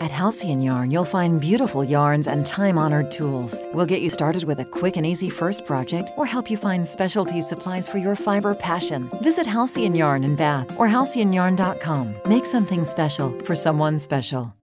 At Halcyon Yarn, you'll find beautiful yarns and time honored tools. We'll get you started with a quick and easy first project or help you find specialty supplies for your fiber passion. Visit Halcyon Yarn in Bath or halcyonyarn.com. Make something special for someone special.